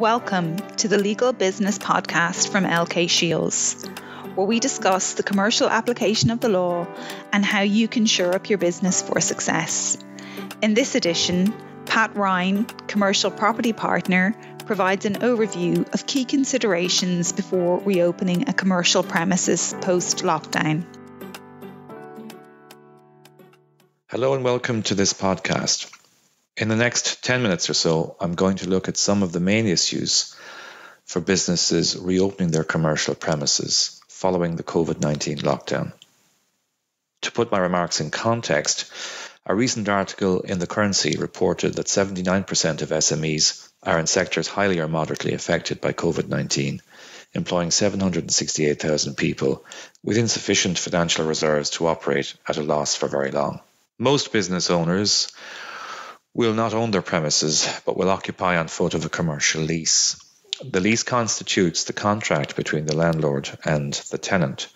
Welcome to the Legal Business Podcast from LK Shields, where we discuss the commercial application of the law and how you can shore up your business for success. In this edition, Pat Ryan, commercial property partner, provides an overview of key considerations before reopening a commercial premises post lockdown. Hello and welcome to this podcast. In the next 10 minutes or so, I'm going to look at some of the main issues for businesses reopening their commercial premises following the COVID 19 lockdown. To put my remarks in context, a recent article in The Currency reported that 79% of SMEs are in sectors highly or moderately affected by COVID 19, employing 768,000 people with insufficient financial reserves to operate at a loss for very long. Most business owners will not own their premises but will occupy on foot of a commercial lease. The lease constitutes the contract between the landlord and the tenant,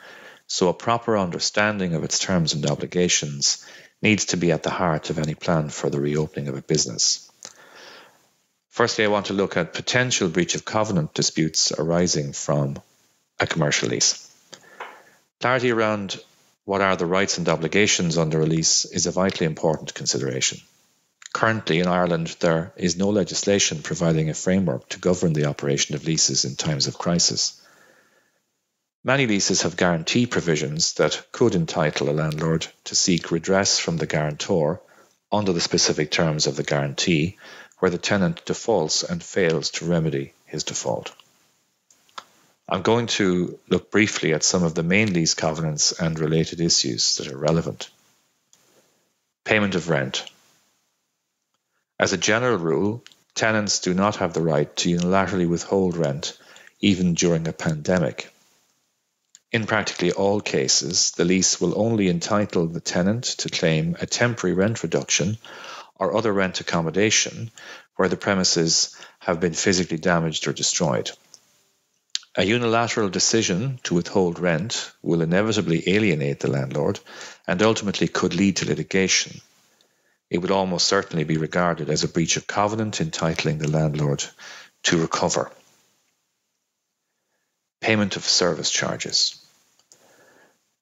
so a proper understanding of its terms and obligations needs to be at the heart of any plan for the reopening of a business. Firstly, I want to look at potential breach of covenant disputes arising from a commercial lease. Clarity around what are the rights and obligations under a lease is a vitally important consideration. Currently, in Ireland, there is no legislation providing a framework to govern the operation of leases in times of crisis. Many leases have guarantee provisions that could entitle a landlord to seek redress from the guarantor under the specific terms of the guarantee where the tenant defaults and fails to remedy his default. I'm going to look briefly at some of the main lease covenants and related issues that are relevant. Payment of rent. As a general rule, tenants do not have the right to unilaterally withhold rent, even during a pandemic. In practically all cases, the lease will only entitle the tenant to claim a temporary rent reduction or other rent accommodation where the premises have been physically damaged or destroyed. A unilateral decision to withhold rent will inevitably alienate the landlord and ultimately could lead to litigation. It would almost certainly be regarded as a breach of covenant entitling the landlord to recover. Payment of service charges.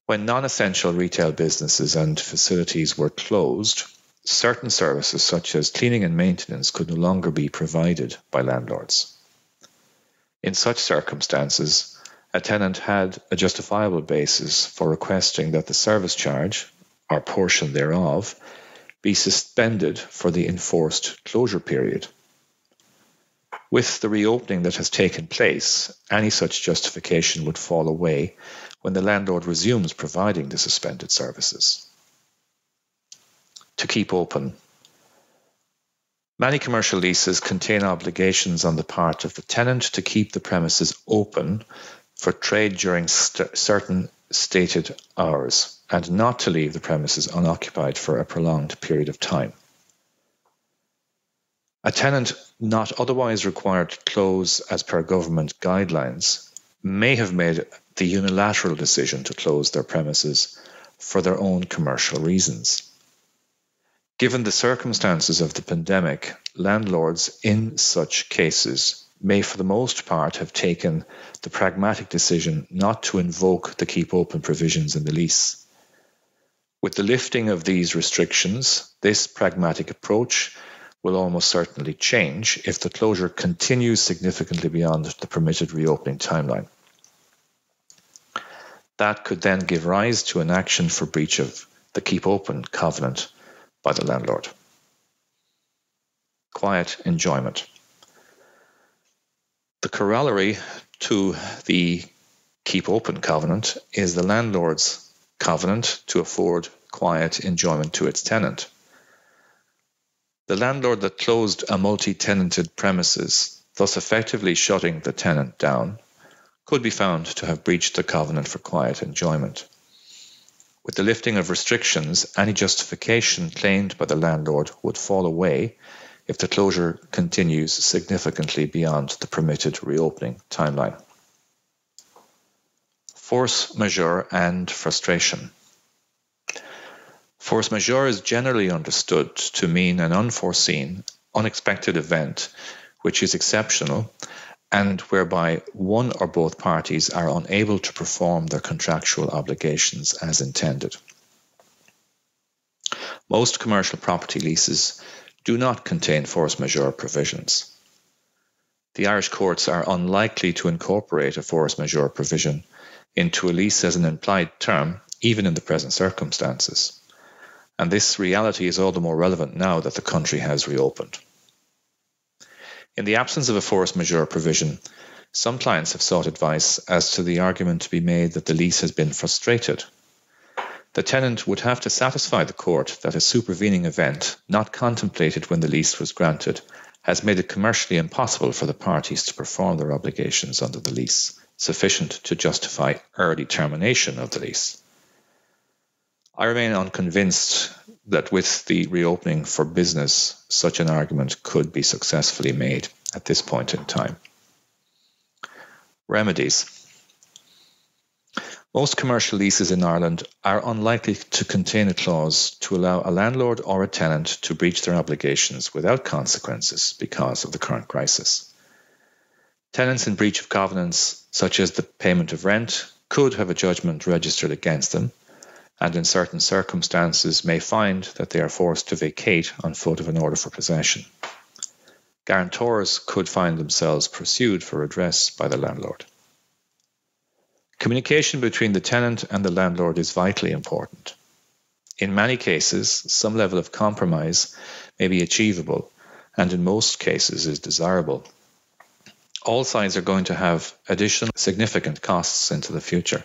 When non essential retail businesses and facilities were closed, certain services such as cleaning and maintenance could no longer be provided by landlords. In such circumstances, a tenant had a justifiable basis for requesting that the service charge, or portion thereof, be suspended for the enforced closure period. With the reopening that has taken place, any such justification would fall away when the landlord resumes providing the suspended services. To keep open Many commercial leases contain obligations on the part of the tenant to keep the premises open for trade during st- certain stated hours and not to leave the premises unoccupied for a prolonged period of time. A tenant not otherwise required to close as per government guidelines may have made the unilateral decision to close their premises for their own commercial reasons. Given the circumstances of the pandemic, landlords in such cases may, for the most part, have taken the pragmatic decision not to invoke the keep open provisions in the lease. With the lifting of these restrictions, this pragmatic approach will almost certainly change if the closure continues significantly beyond the permitted reopening timeline. That could then give rise to an action for breach of the keep open covenant by the landlord. Quiet enjoyment. The corollary to the keep open covenant is the landlord's covenant to afford quiet enjoyment to its tenant. The landlord that closed a multi tenanted premises, thus effectively shutting the tenant down, could be found to have breached the covenant for quiet enjoyment. With the lifting of restrictions, any justification claimed by the landlord would fall away if the closure continues significantly beyond the permitted reopening timeline. Force majeure and frustration. Force majeure is generally understood to mean an unforeseen, unexpected event which is exceptional and whereby one or both parties are unable to perform their contractual obligations as intended. Most commercial property leases do not contain force majeure provisions. The Irish courts are unlikely to incorporate a force majeure provision into a lease as an implied term, even in the present circumstances. And this reality is all the more relevant now that the country has reopened. In the absence of a force majeure provision, some clients have sought advice as to the argument to be made that the lease has been frustrated. The tenant would have to satisfy the court that a supervening event, not contemplated when the lease was granted, has made it commercially impossible for the parties to perform their obligations under the lease, sufficient to justify early termination of the lease. I remain unconvinced that with the reopening for business, such an argument could be successfully made at this point in time. Remedies. Most commercial leases in Ireland are unlikely to contain a clause to allow a landlord or a tenant to breach their obligations without consequences because of the current crisis. Tenants in breach of covenants, such as the payment of rent, could have a judgment registered against them and in certain circumstances may find that they are forced to vacate on foot of an order for possession. Guarantors could find themselves pursued for redress by the landlord. Communication between the tenant and the landlord is vitally important. In many cases, some level of compromise may be achievable and in most cases is desirable. All sides are going to have additional significant costs into the future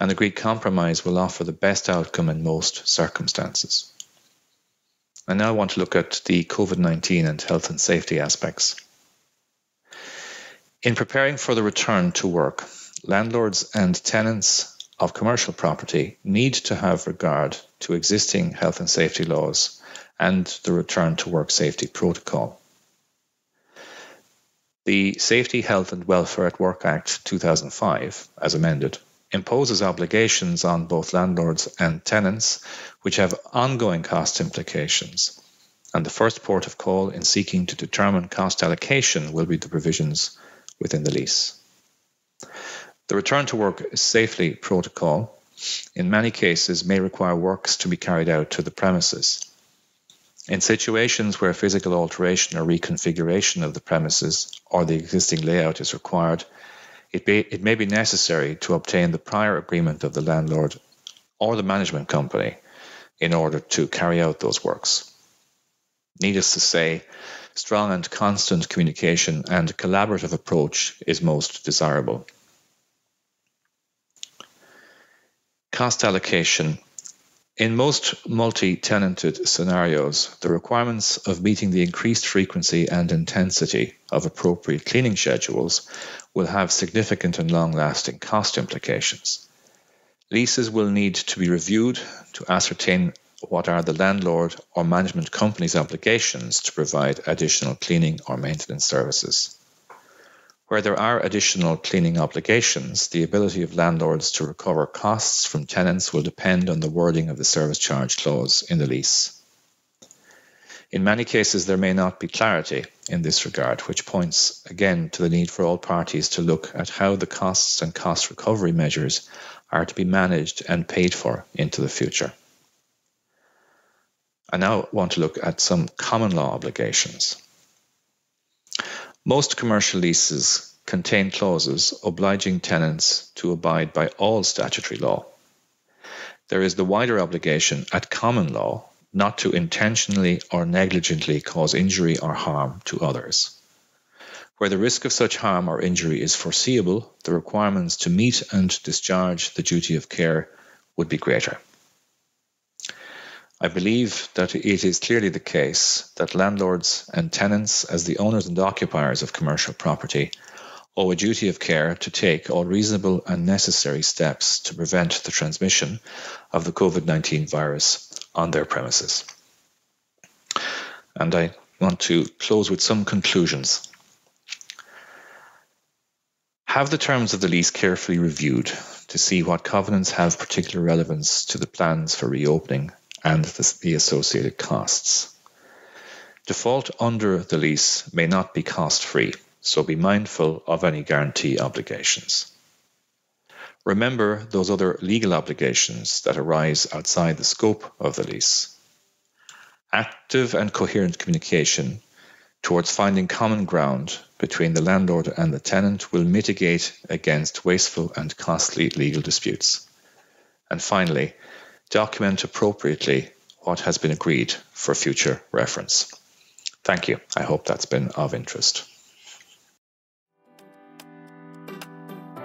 and agreed compromise will offer the best outcome in most circumstances. I now want to look at the COVID 19 and health and safety aspects. In preparing for the return to work, landlords and tenants of commercial property need to have regard to existing health and safety laws and the return to work safety protocol. The Safety, Health and Welfare at Work Act 2005, as amended, imposes obligations on both landlords and tenants, which have ongoing cost implications. And the first port of call in seeking to determine cost allocation will be the provisions within the lease. The return to work safely protocol, in many cases, may require works to be carried out to the premises. In situations where physical alteration or reconfiguration of the premises or the existing layout is required, it, be, it may be necessary to obtain the prior agreement of the landlord or the management company in order to carry out those works. Needless to say, strong and constant communication and collaborative approach is most desirable. Cost allocation in most multi-tenanted scenarios, the requirements of meeting the increased frequency and intensity of appropriate cleaning schedules will have significant and long-lasting cost implications. Leases will need to be reviewed to ascertain what are the landlord or management company's obligations to provide additional cleaning or maintenance services. Where there are additional cleaning obligations, the ability of landlords to recover costs from tenants will depend on the wording of the service charge clause in the lease. In many cases, there may not be clarity in this regard, which points again to the need for all parties to look at how the costs and cost recovery measures are to be managed and paid for into the future. I now want to look at some common law obligations. Most commercial leases contain clauses obliging tenants to abide by all statutory law. There is the wider obligation at common law not to intentionally or negligently cause injury or harm to others. Where the risk of such harm or injury is foreseeable, the requirements to meet and discharge the duty of care would be greater. I believe that it is clearly the case that landlords and tenants, as the owners and occupiers of commercial property, owe a duty of care to take all reasonable and necessary steps to prevent the transmission of the COVID 19 virus on their premises. And I want to close with some conclusions. Have the terms of the lease carefully reviewed to see what covenants have particular relevance to the plans for reopening and the, associated costs. Default under the lease may not be cost free, so be mindful of any guarantee obligations. Remember those other legal obligations that arise outside the scope of the lease. Active and coherent communication towards finding common ground between the landlord and the tenant will mitigate against wasteful and costly legal disputes. And finally, document appropriately what has been agreed for future reference. Thank you. I hope that's been of interest.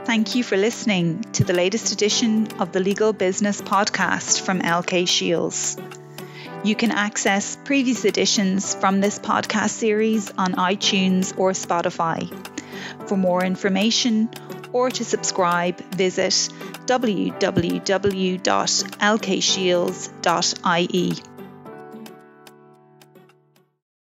Thank you for listening to the latest edition of the Legal Business Podcast from LK Shields. You can access previous editions from this podcast series on iTunes or Spotify. For more information or to subscribe, visit www.lkshields.ie.